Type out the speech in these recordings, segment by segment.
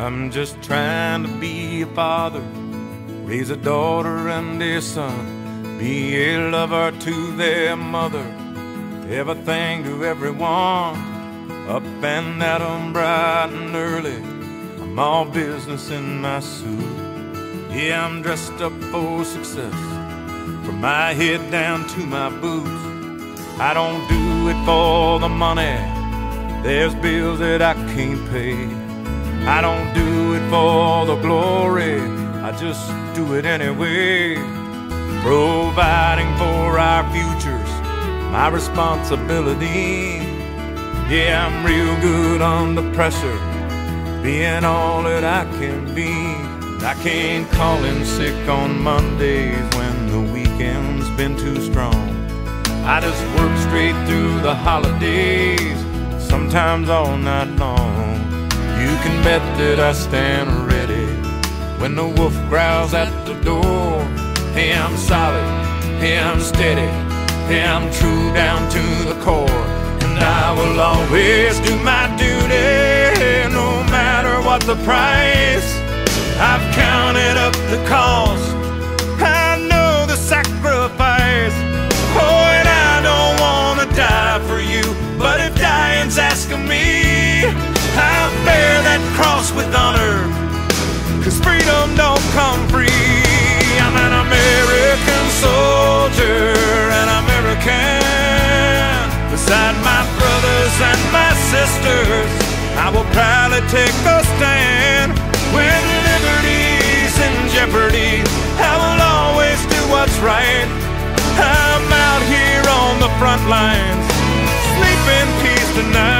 I'm just trying to be a father, raise a daughter and a son, be a lover to their mother, everything to everyone. Up and at 'em bright and early, I'm all business in my suit. Yeah, I'm dressed up for success, from my head down to my boots. I don't do it for the money, there's bills that I can't pay. I don't do it for the glory, I just do it anyway. Providing for our futures, my responsibility. Yeah, I'm real good under pressure, being all that I can be. I can't call in sick on Mondays when the weekend's been too strong. I just work straight through the holidays, sometimes all night long. You can bet that I stand ready when the wolf growls at the door. Hey, I'm solid, hey, I'm steady, hey, I'm true down to the core. And I will always do my duty, no matter what the price. I've counted up the cost, sisters, I will proudly take a stand. When liberty's in jeopardy, I will always do what's right. I'm out here on the front lines, sleep in peace tonight.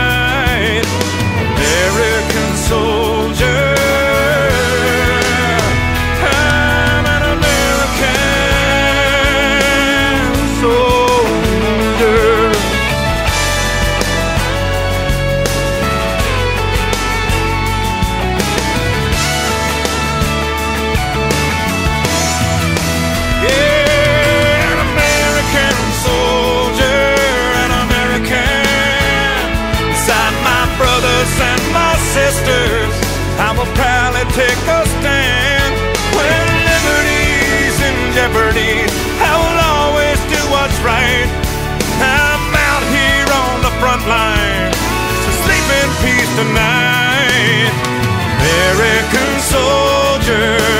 Sisters, I will proudly take a stand. When liberty's in jeopardy, I will always do what's right. I'm out here on the front line, so sleep in peace tonight. American soldier.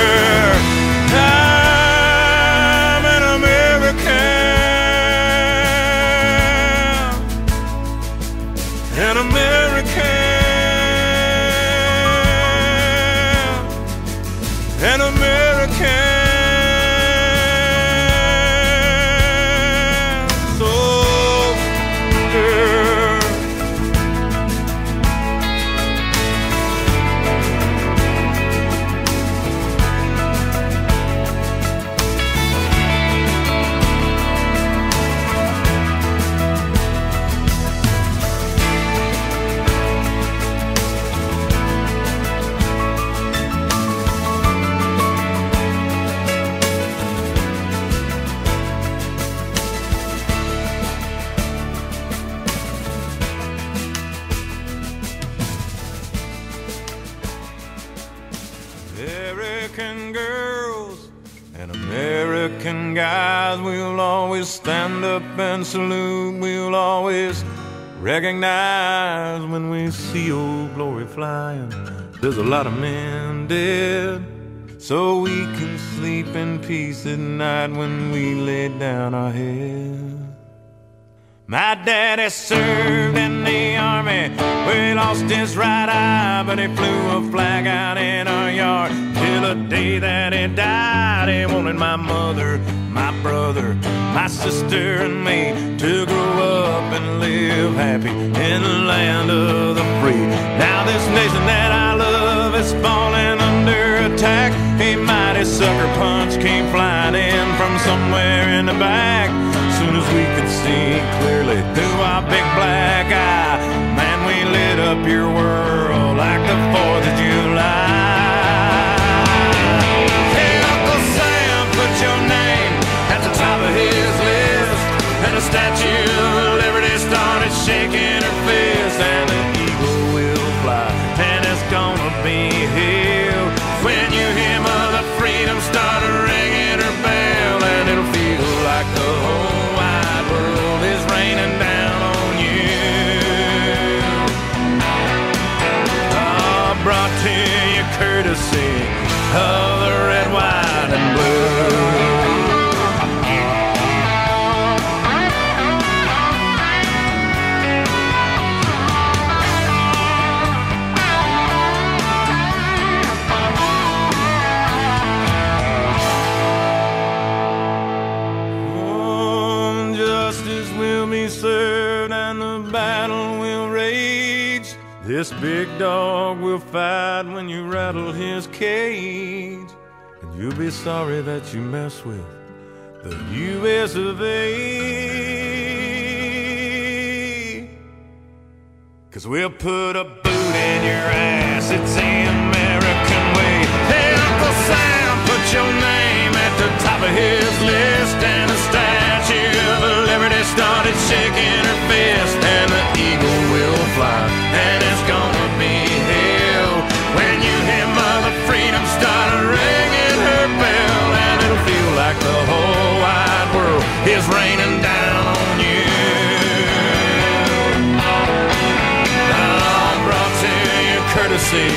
American girls and American guys, we'll always stand up and salute. We'll always recognize when we see old glory flying. There's a lot of men dead, so we can sleep in peace at night when we lay down our head. My daddy served in the army he lost his right eye, but he flew a flag out in our yard the day that he died. He wanted my mother, my brother, my sister, and me to grow up and live happy in the land of the free. Now this nation that I love is falling under attack. A mighty sucker punch came flying in from somewhere in the back. Soon as we could see clearly through our big black eye, man, we lit up your world served and the battle will rage. This big dog will fight when you rattle his cage. And you'll be sorry that you mess with the US of A. Cause we'll put a boot in your ass, it's the American way. Hey, Uncle Sam, put your the whole wide world is raining down on you. I'm brought to courtesy